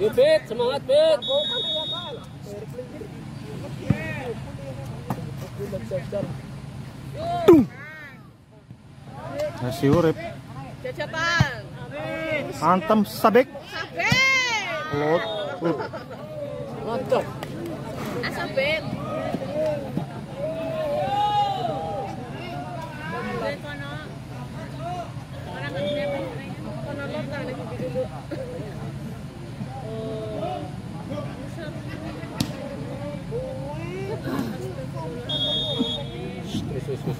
Yuk, Bit. Semangat, Bit. Nasi urip. Jajapan. Antem sabek. Lot. Uh, Mantap.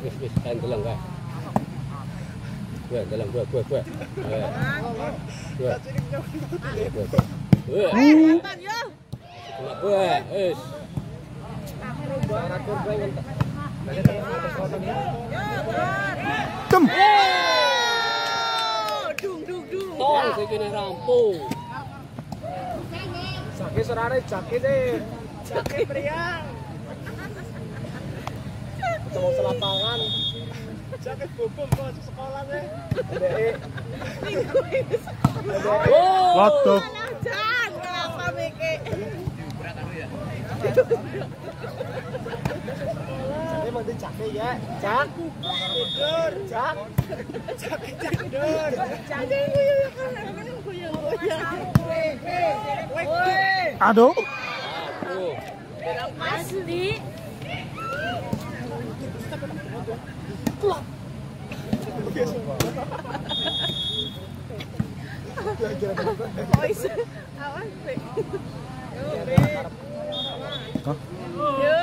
Wis, wis. Kain dalam, Kak. Gue, dalam, gue, gue, gue. Gue. Gue. Gue. Wis. Tem. Dung dung dung. Saya kena rampung. Sakit serare sakit deh. Sakit priang. Ketemu selapangan. Sakit bubuk kok sekolah deh. Oh. Lot tuh. Jan, apa mikir? Sakit mau dicake ya. Cak. Tidur, cak. Tidur. Kan guyu guyu. Aduh. Asli. Bek. Hah? Yo.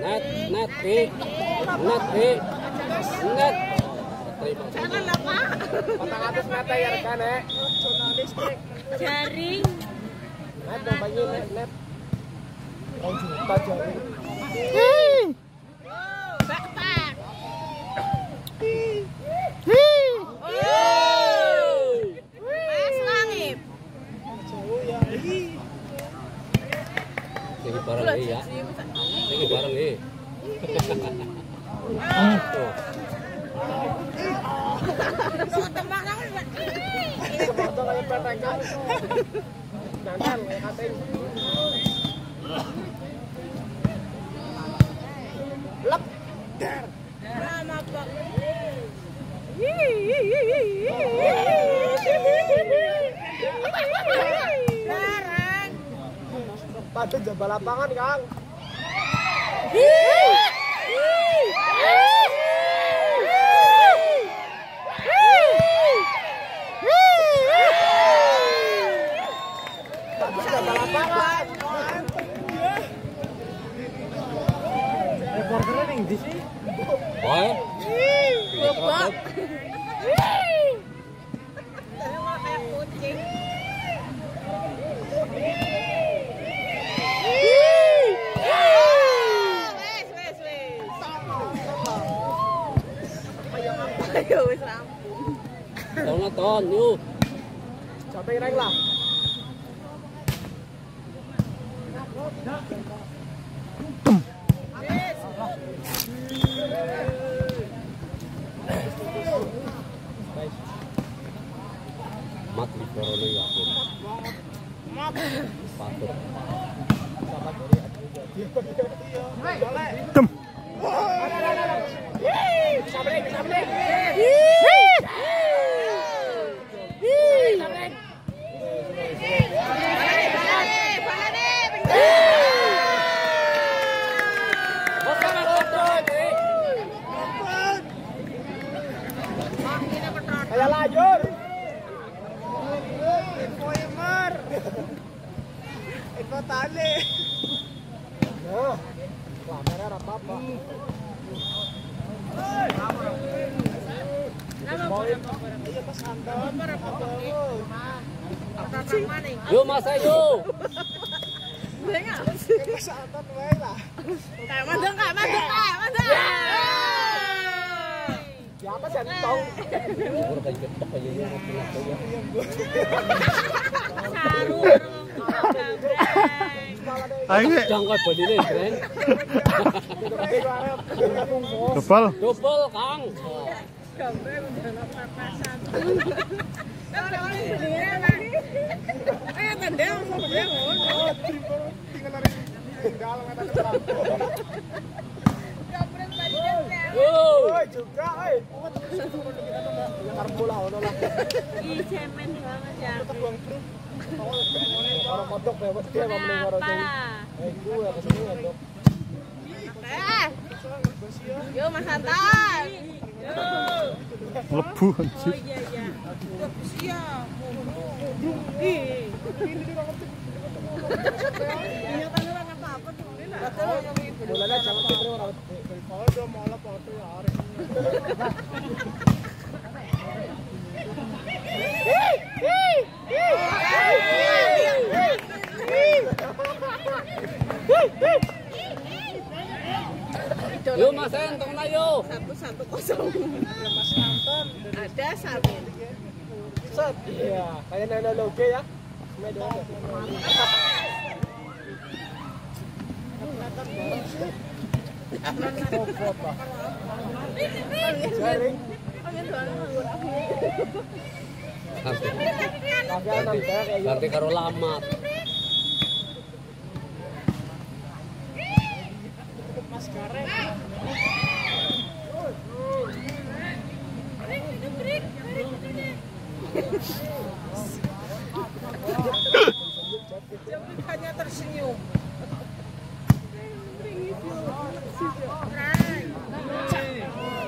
Net, net. Net. Net. Apa? Ya. Jaring. Net banyak net net. Orang juta jari. Backpack. Oh. Mas langit. Jauh ya. Ini barang ini ya. Ini barang ini. Tuh. Tembak langit. Foto kayak petekan. Nantan kayak kating. Lep. Nama Pak. Larang. Pada jambal lapangan kang. Jambal lapangan. Reporternya nih di sini. Oh. Bobak. Tahu nonton, yuk. Sampai reng lah. Mat di corona ya. Patut. Tem. Yuk Mas lah. Kayak mandeng, kayak mandeng, kayak mandeng. Ya apa sih tong? Umur kayak ketok aja ya. Saru. Ayo. Kepal. Double Kang. Gambar papasan. Lagi. Eh, Oh, tinggal kata kata. Oh. Oi juga. Oh, ono lah. Ih, cemen banget ya. Tetep buang bro. Orang kodok ya, dia orang. Eh, gue ya dok. Eh, yo Mas Santan. Melebu Oh anjir. iya iya. Siap. Ih. Ingatan orang apa-apa tuh. Bolanya jangan kita orang. Foto malah foto ya hari. Yo Mas Satu satu kosong. Ada Samin. Set. Iya, kayak nana loge ya. Jaring. Nanti, nanti karo lamat. Hanya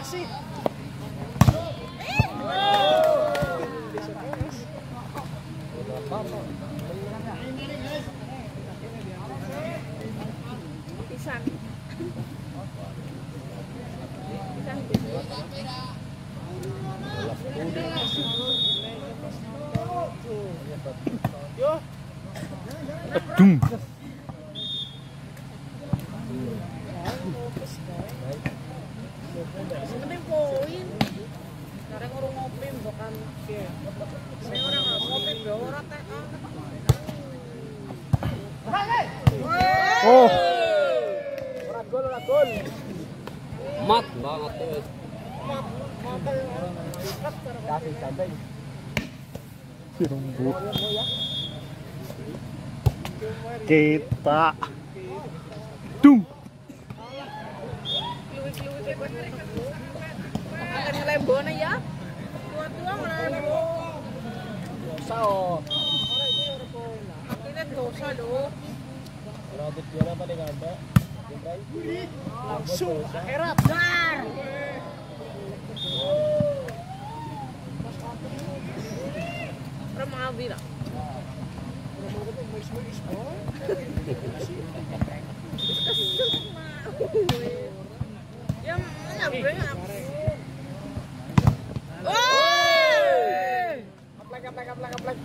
Kasih. Pisang. Yo, Dung. Mat banget tuh. Kasih sampai. Sirumbu. Kita. Dung. Bona ya. Tua-tua Dosa oh. Ini dosa loh. Ora ada juara pada ganda. Langsung akhirat. Dar. Remah bira. Ya, nyampe aku. Woi! Aplek aplek aplek aplek.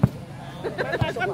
Masuk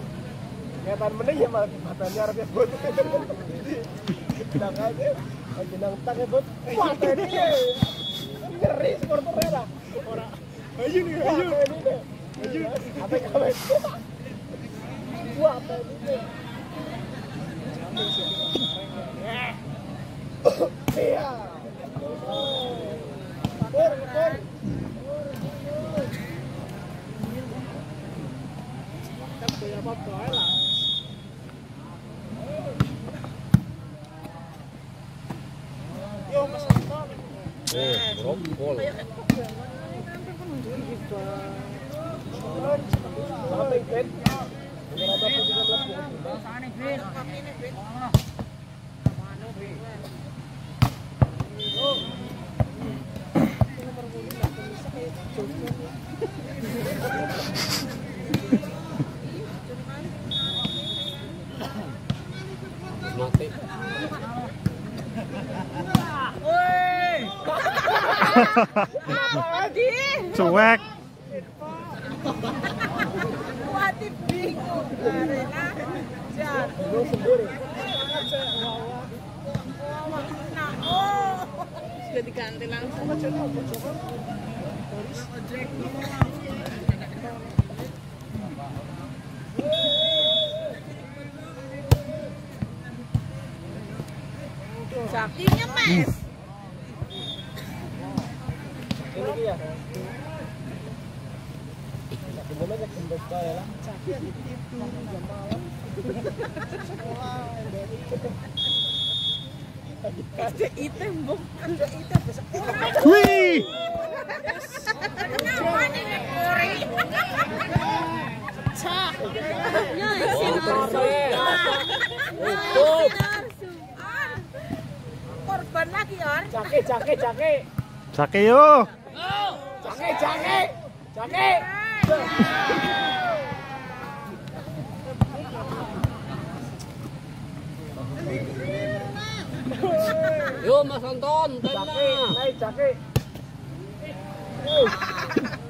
Kelihatan meneng ya malah matanya harus ya. Tidak aja. Lagi nang tak ya bot. Wah tadi. Ngeri supporternya lah. Orang. Ayo nih, ayo. Ayo. Apa kabar? Wah tadi nih. Iya. Yo, Mas Anton. Eh, rokok. Sampai bed. kaki nih, Ben. Mano, Ben. Mati. Woi. Adi. Cuek. Wati bingung. Sudah diganti langsung. Sakinya mes. Ini dia. Gimana cek kembali kaya lah. Ada item, Bung. Ada item. Wih. Kenapa nih ngekori? Cak. Ya, Tutup. Korban lagi, Or. Cake, cake, cake. Sake yo. Cake, cake. Cake. Yo Mas Anton, tenang. naik.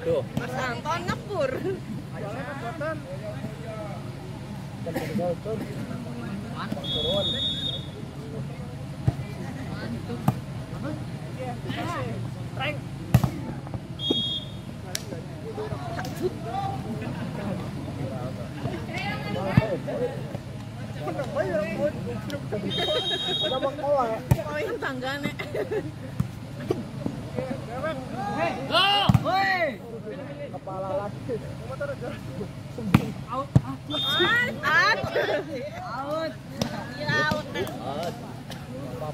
Tuh. Mas Anton ngepur. Nama kau ya. Oh, yang tanggane. Kepala lagi. Out. Out. Out. Ya, out.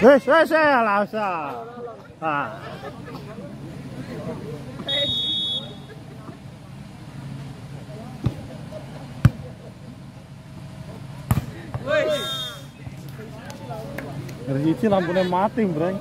Wes, wes, lah usah. Ah. Dari sini lampunya mati, Breng.